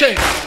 shake.